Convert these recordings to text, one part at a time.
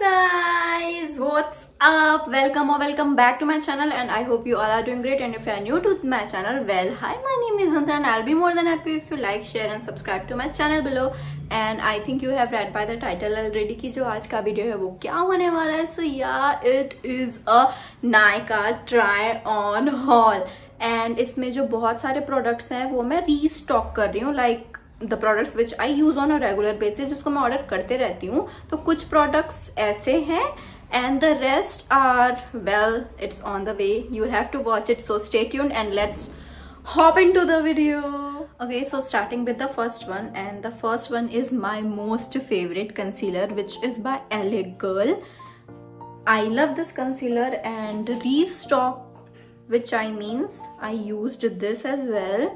guys what's up welcome or welcome back to my channel and i hope you all are doing great and if you are new to my channel well hi my name is Anta and i'll be more than happy if you like share and subscribe to my channel below and i think you have read by the title already कि जो आज का video है वो क्या होने वाला है so yeah it is a Nykaa try on haul and इसमें जो बहुत सारे प्रोडक्ट्स हैं वो मैं रीस्टॉक कर रही हूँ like the products which I use on a regular basis जिसको मैं ऑर्डर करते रहती हूँ तो कुछ प्रोडक्ट्स ऐसे हैं and the rest are well it's on the way you have to watch it so stay tune and let's hop into the video okay so starting with the first one and the first one is my most favourite concealer which is by L A girl I love this concealer and restock which I means I use this as well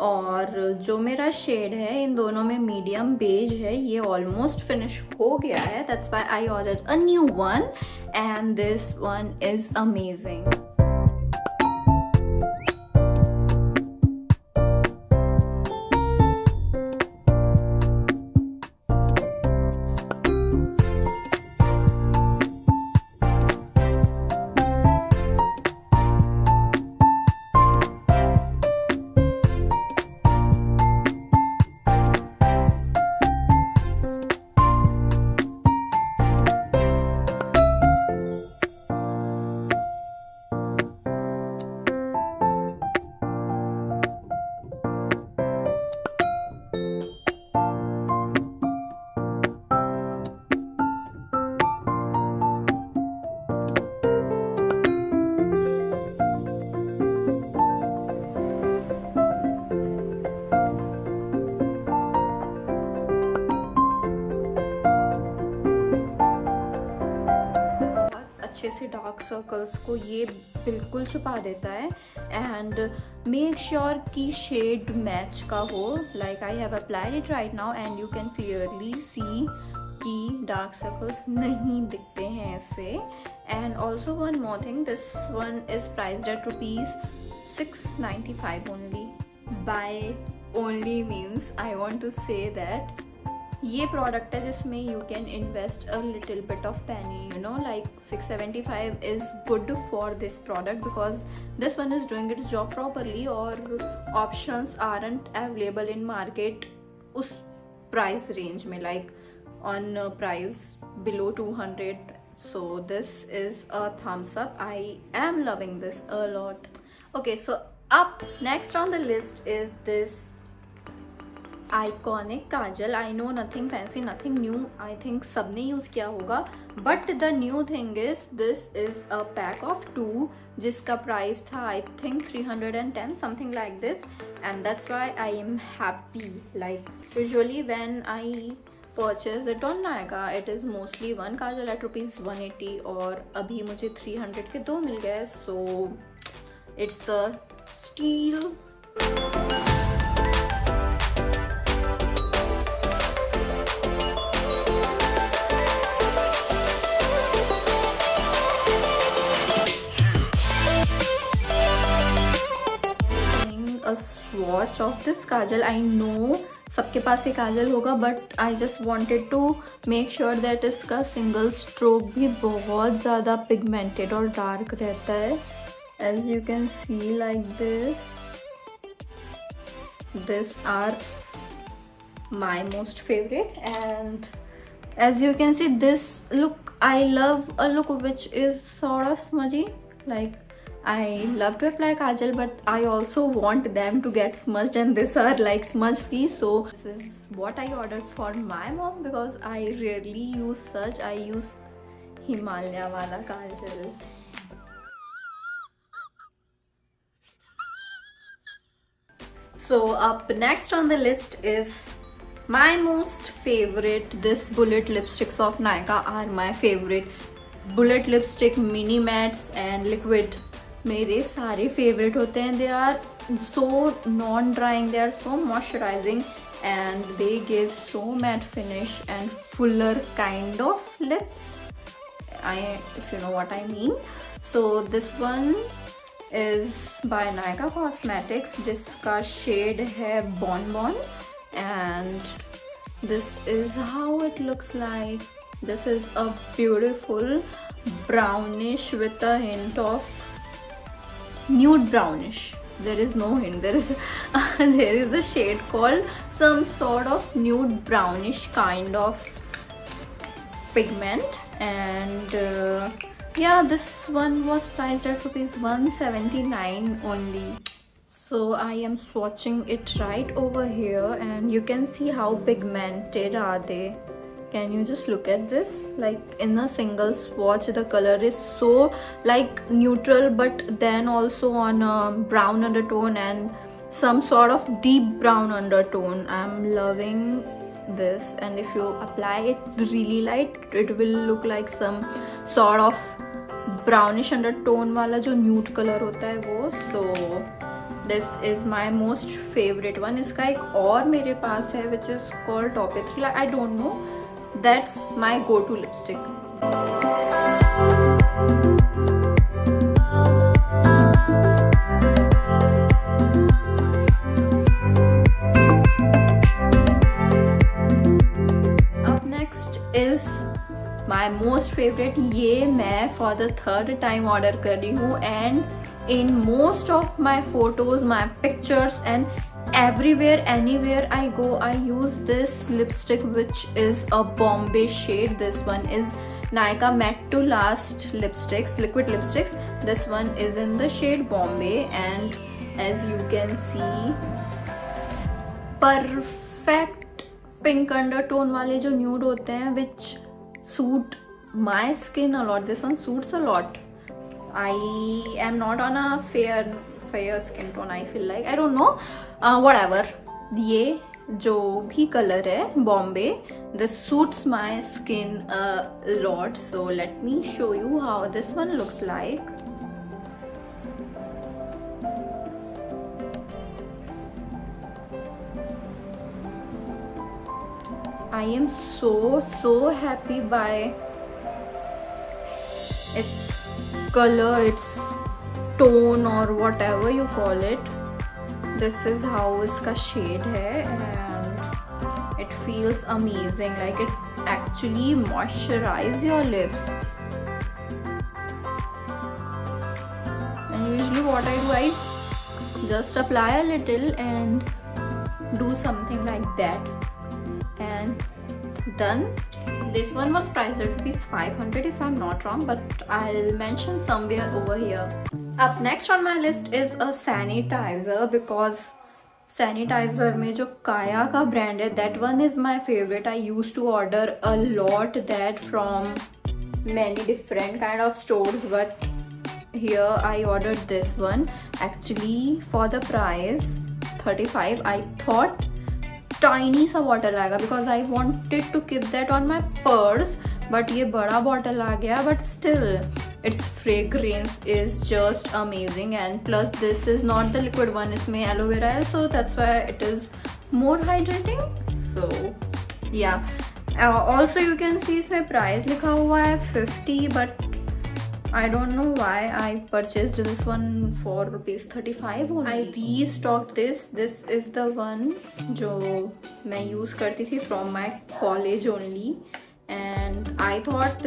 और जो मेरा shade है, इन दोनों में medium beige है, ये almost finish हो गया है. That's why I order a new one and this one is amazing से डार्क सर्कल्स को ये बिल्कुल छुपा देता है। एंड मेक श्योर कि शेड मैच का हो। Like I have applied it right now and you can clearly see कि डार्क सर्कल्स नहीं दिखते हैं ऐसे। And also one more thing this one is price at rupees six ninety five only by only means I want to say that ये product है जिसमें you can invest a little bit of penny you know like 675 is good for this product because this one is doing its job properly और options aren't available in market उस price range में like on price below 200 so this is a thumbs up. I am loving this a lot. Okay, so up next on the list is this iconic kajal I know nothing fancy nothing new I think सबने use किया होगा। But the new thing is this is a pack of two जिसका price था I think 310 something like this and that's why I am happy like usually when I purchase it on Nykaa it is mostly one eight rupees one eighty और अभी मुझे 300 के दो मिल गए so it's a steel watch of this kajal I know सबके पास ये काजल होगा but I just wanted to make sure that इसका सिंगल स्ट्रोक भी बहुत ज़्यादा पिगमेंटेड और डार्क रहता है. As you can see like this this are my most favourite and as you can see this look I love a look which is sort of smudgy like I love to apply kajal but I also want them to get smudged and these are like smudge free so this is what I ordered for my mom because I rarely use such. I use Himalaya wala kajal so up next on the list is my most favorite. This bullet lipsticks of Nykaa are my favorite. Bullet lipstick mini mattes and liquid मेरे सारे favourite होते हैं. They are so non drying they are so moisturising and they give so matte finish and fuller kind of lips I if you know what I mean so this one is by Nykaa cosmetics जिसका shade है bon bon and this is how it looks like this is a beautiful brownish with a of nude brownish. There is no hint. There is there is a shade called some sort of nude brownish kind of pigment. And uh, yeah this one was priced at rupees 179 only. So i am swatching it right over here and you can see how pigmented are they can you just look at this like in a single swatch the color is so like neutral but then also on a brown undertone and some sort of deep brown undertone i'm loving this and if you apply it really light it will look like some sort of brownish undertone वाला जो nude color होता है वो so this is my most favorite one इसका एक और मेरे पास है is called Top 3 I don't know that's my go-to lipstick up next is my most favorite ये मैं for the third time order कर रही हूँ and in most of my photos my pictures and everywhere anywhere i go i use this lipstick which is a bombay shade. This one is Nykaa matte to last lipsticks liquid lipsticks. This one is in the shade bombay. And as you can see perfect pink undertone wale jo nude hote hain which suit my skin a lot. This one suits a lot. I am not on a fair fair skin tone I feel like I don't know whatever ये जो भी colour है Bombay this suits my skin lot so let me show you how this one looks like I am so so happy by its colour its tone or whatever you call it. This is how its shade shade and it feels amazing. Like it actually actually your lips. And usually what I do I just apply a little and do something like that and done this one was priced at rupees 500 if I'm not wrong but I'll mention somewhere over here up next on my list is a sanitizer because sanitizer में जो kaya का brand है that one is my favorite i used to order a lot that from many different kind of stores but here i ordered this one actually for the price 35 i thought tiny सा bottle आएगा because I wanted to keep that on my purse but ये बड़ा bottle आ गया but still its fragrance is just amazing and plus this is not the liquid one इसमें aloe vera है so that's why it is more hydrating so yeah also you can see इसमें price लिखा हुआ है fifty but I don't know why I purchased this one for rupees 35 only. I restocked this. This is the one जो मैं use करती थी from my college only and I thought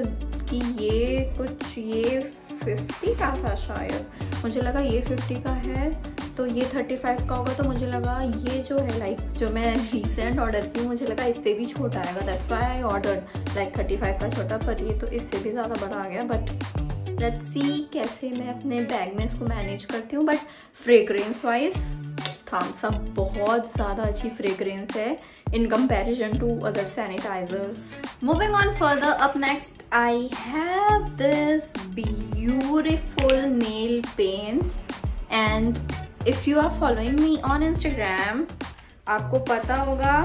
कि ये कुछ, ये 50 का था शायद। मुझे लगा ये 50 का है तो ये 35 का होगा तो मुझे लगा ये जो है लाइक जो मैं रिसेंट ऑर्डर की मुझे लगा इससे भी छोटा आएगा। That's why I order like 35 का छोटा, पर ये तो इससे भी ज़्यादा बड़ा आ गया। बट लेट्स सी कैसे मैं अपने बैग में इसको मैनेज करती हूँ। बट फ्रेग्रेंस वाइज कांसा बहुत ज़्यादा अच्छी फ्रेगरेंस है in comparison to other sanitisers moving on further up next I have this beautiful nail paints and if you are following me on Instagram आपको पता होगा,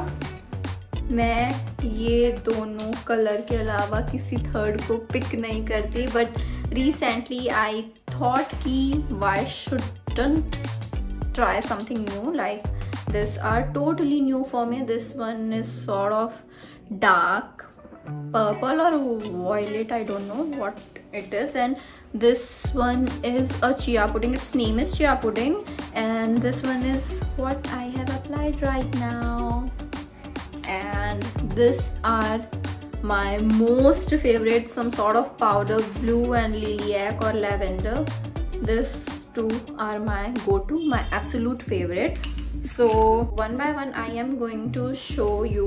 मैं ये दोनों कलर के अलावा किसी थर्ड को पिक नहीं करती बट रिसेंटली आई थॉट की why shouldn't try something new like this are totally new for me. This one is sort of dark purple or violet i don't know what it is. And this one is a chia pudding. Its name is chia pudding. And this one is what i have applied right now. And this are my most favorite some sort of powder blue and lilac or lavender. This two are my go-to my absolute favorite. So one by one i am going to show you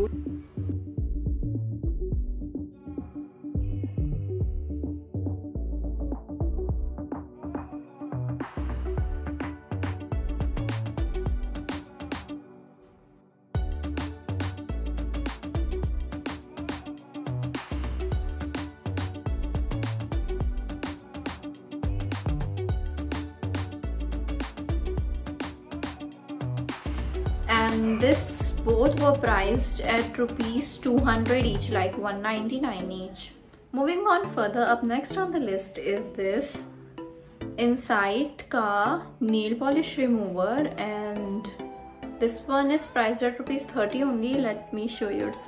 and this both were priced at rupees 200 each like 199 each. Moving on further up next on the list is this Insight ka nail polish remover. And this one is priced at rupees 30 only. Let me show you its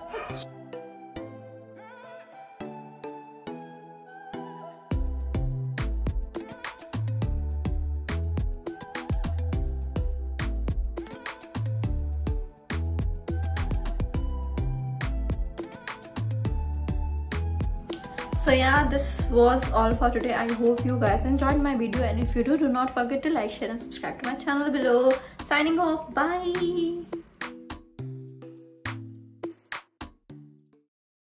so yeah this was all for today. I hope you guys enjoyed my video. And if you do do not forget to like share and subscribe to my channel below. Signing off. Bye